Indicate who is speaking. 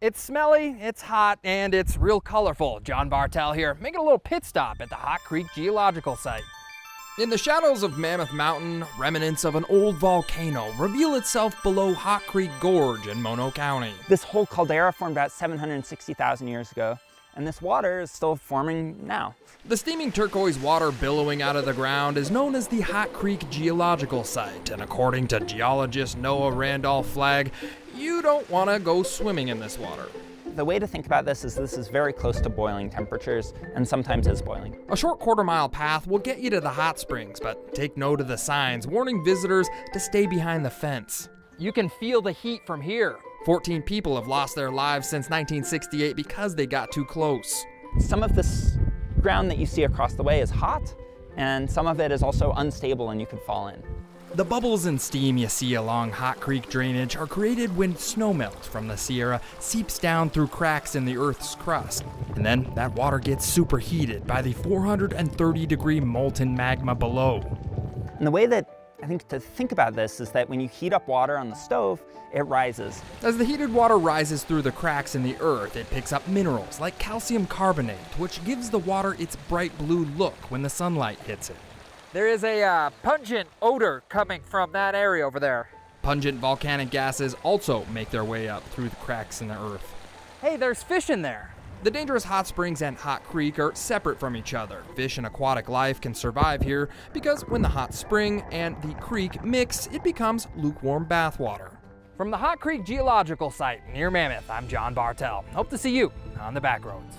Speaker 1: It's smelly, it's hot, and it's real colorful. John Bartell here, making a little pit stop at the Hot Creek Geological Site. In the shadows of Mammoth Mountain, remnants of an old volcano reveal itself below Hot Creek Gorge in Mono County.
Speaker 2: This whole caldera formed about 760,000 years ago, and this water is still forming now.
Speaker 1: The steaming turquoise water billowing out of the ground is known as the Hot Creek Geological Site, and according to geologist Noah Randolph Flagg, you don't want to go swimming in this water.
Speaker 2: The way to think about this is this is very close to boiling temperatures and sometimes is boiling.
Speaker 1: A short quarter mile path will get you to the hot springs, but take note of the signs warning visitors to stay behind the fence. You can feel the heat from here. 14 people have lost their lives since 1968 because they got too close.
Speaker 2: Some of this ground that you see across the way is hot, and some of it is also unstable and you could fall in.
Speaker 1: The bubbles and steam you see along Hot Creek drainage are created when snowmelt from the Sierra seeps down through cracks in the Earth's crust. And then that water gets superheated by the 430 degree molten magma below.
Speaker 2: And the way that I think to think about this is that when you heat up water on the stove, it rises.
Speaker 1: As the heated water rises through the cracks in the earth, it picks up minerals like calcium carbonate, which gives the water its bright blue look when the sunlight hits it.
Speaker 3: There is a uh, pungent odor coming from that area over there.
Speaker 1: Pungent volcanic gases also make their way up through the cracks in the earth.
Speaker 3: Hey, there's fish in there.
Speaker 1: The dangerous hot springs and hot creek are separate from each other. Fish and aquatic life can survive here because when the hot spring and the creek mix, it becomes lukewarm bathwater. From the Hot Creek Geological Site near Mammoth, I'm John Bartell. Hope to see you on the back roads.